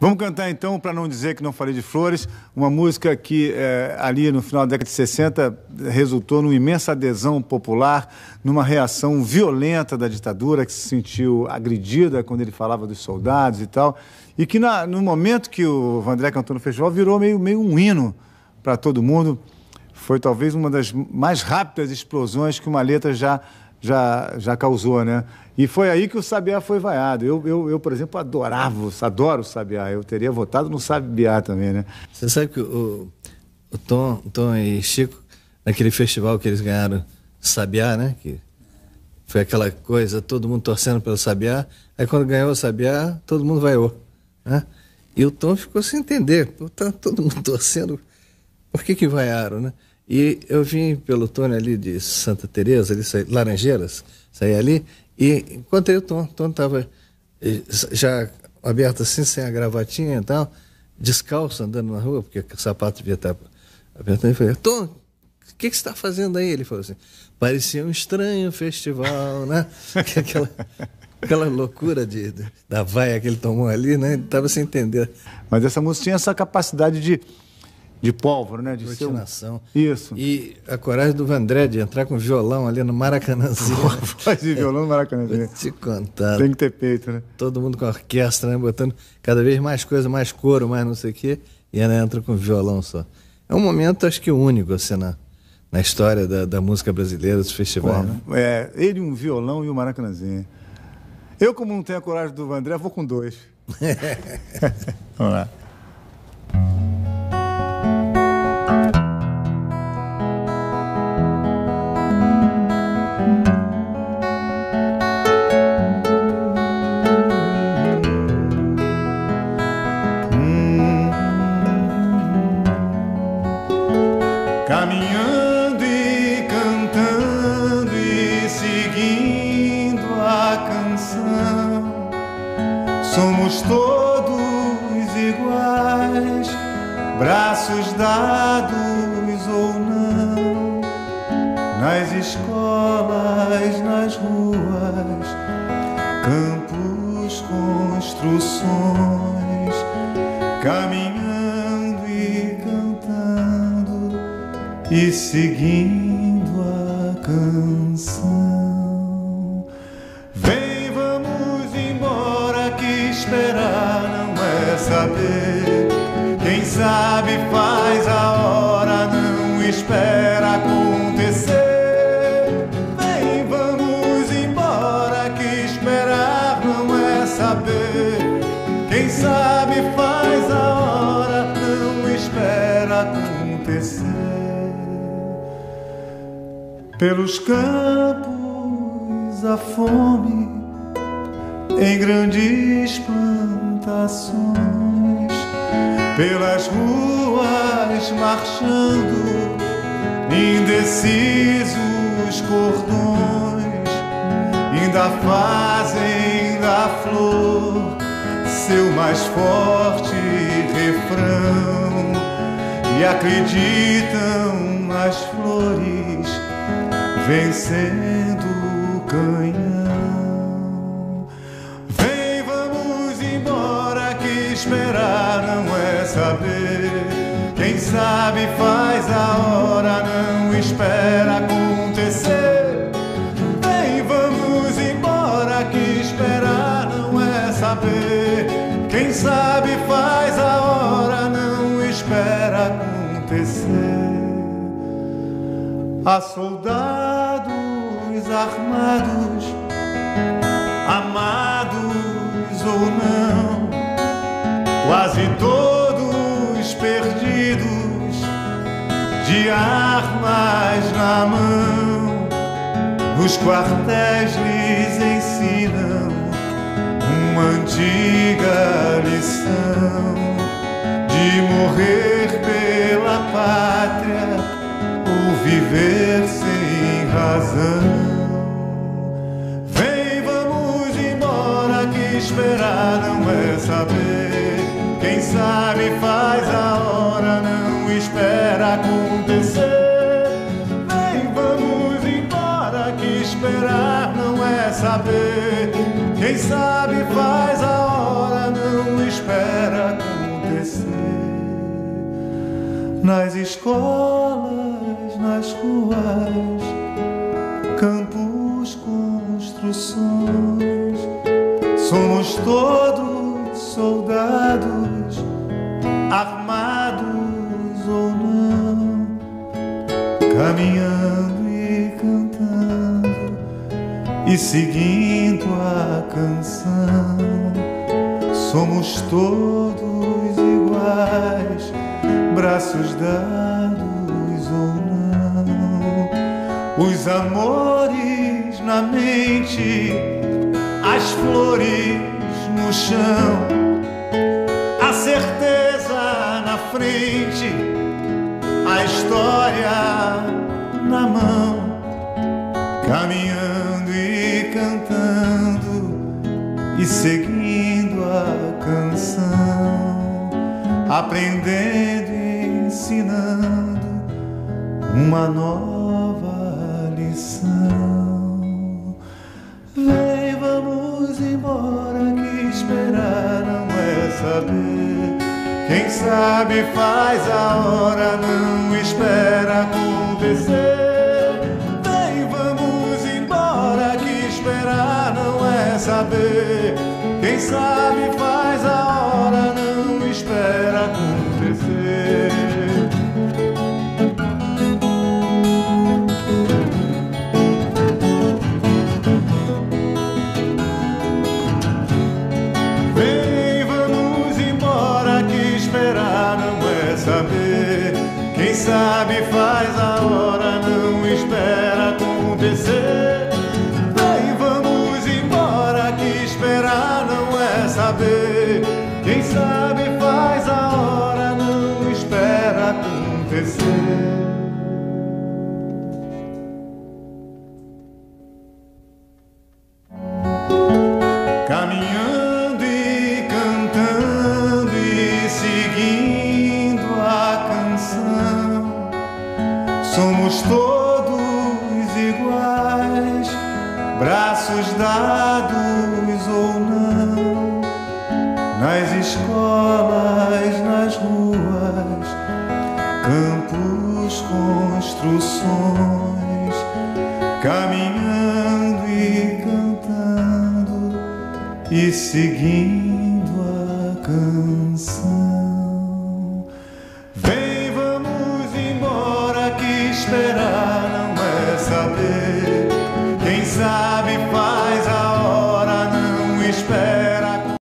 Vamos cantar então, para não dizer que não falei de flores, uma música que é, ali no final da década de 60 resultou numa imensa adesão popular, numa reação violenta da ditadura, que se sentiu agredida quando ele falava dos soldados e tal, e que na, no momento que o Vandré cantou no festival virou meio, meio um hino para todo mundo. Foi talvez uma das mais rápidas explosões que uma letra já já, já causou, né? E foi aí que o Sabiá foi vaiado. Eu, eu, eu, por exemplo, adorava, adoro o Sabiá. Eu teria votado no Sabiá também, né? Você sabe que o, o Tom, Tom e Chico, naquele festival que eles ganharam Sabiá, né? Que foi aquela coisa, todo mundo torcendo pelo Sabiá. Aí quando ganhou o Sabiá, todo mundo vaiou, né? E o Tom ficou sem entender. Tá todo mundo torcendo. Por que que vaiaram, né? E eu vim pelo túnel ali de Santa Teresa, ali, saí, Laranjeiras, saí ali, e encontrei o Tom. O Tom estava eh, já aberto assim, sem a gravatinha e tal, descalço, andando na rua, porque o sapato devia estar aberto. Eu falei, Tom, o que, que você está fazendo aí? Ele falou assim, parecia um estranho festival, né? aquela, aquela loucura de, da vaia que ele tomou ali, né? Ele estava sem entender. Mas essa música tinha essa capacidade de de pólvora, né? De Rotinação. Um... Isso. E a coragem do Vandré de entrar com violão ali no Maracanãzinho. Voz de violão no Maracanãzinho. Vou te contar. Tem que ter peito, né? Todo mundo com orquestra, né? Botando cada vez mais coisa, mais coro, mais não sei o quê. E ela entra com violão só. É um momento, acho que único, assim, na, na história da, da música brasileira, dos festivais. né? É, ele um violão e o um Maracanãzinho. Eu, como não tenho a coragem do Vandré, vou com dois. Vamos lá. Caminhando e cantando e seguindo a canção, somos todos iguais, braços dados ou não, nas escolas, nas ruas, campos, construções, caminhando e seguindo a canção. Vem, vamos embora que esperar não é saber. Quem sabe faz a hora, não espera acontecer. Vem, vamos embora que esperar não é saber. Quem sabe faz a hora, não espera acontecer pelos campos a fome em grandes plantações, pelas ruas marchando indecisos cordões, ainda fazem da flor seu mais forte refrão e acreditam nas flores vencendo o canhão. Vem, vamos embora que esperar não é saber. Quem sabe faz a hora, não espera acontecer. Vem, vamos embora que esperar não é saber. Quem sabe faz a hora, não espera acontecer. A soldados armados, amados ou não, quase todos perdidos, de armas na mão, nos quartéis lhes ensinam uma antiga lição de morrer pela pátria ou viver sem razão. Quem sabe faz a hora, não espera acontecer. Vem, vamos embora que esperar não é saber. Quem sabe faz a hora, não espera acontecer. Nas escolas, soldados, armados ou não, caminhando e cantando e seguindo a canção. Somos todos iguais, braços dados ou não. Os amores na mente, as flores no chão, canção, aprendendo e ensinando uma nova lição. Vem, vamos embora, que esperar não é saber. Quem sabe faz a hora, não espera acontecer. Vem, vamos embora, que esperar não é saber. Quem sabe faz a hora, não espera acontecer. Vem, vamos embora que esperar não é saber. Quem sabe faz a hora, Quem sabe nas escolas, nas ruas, campos, construções, caminhando e cantando e seguindo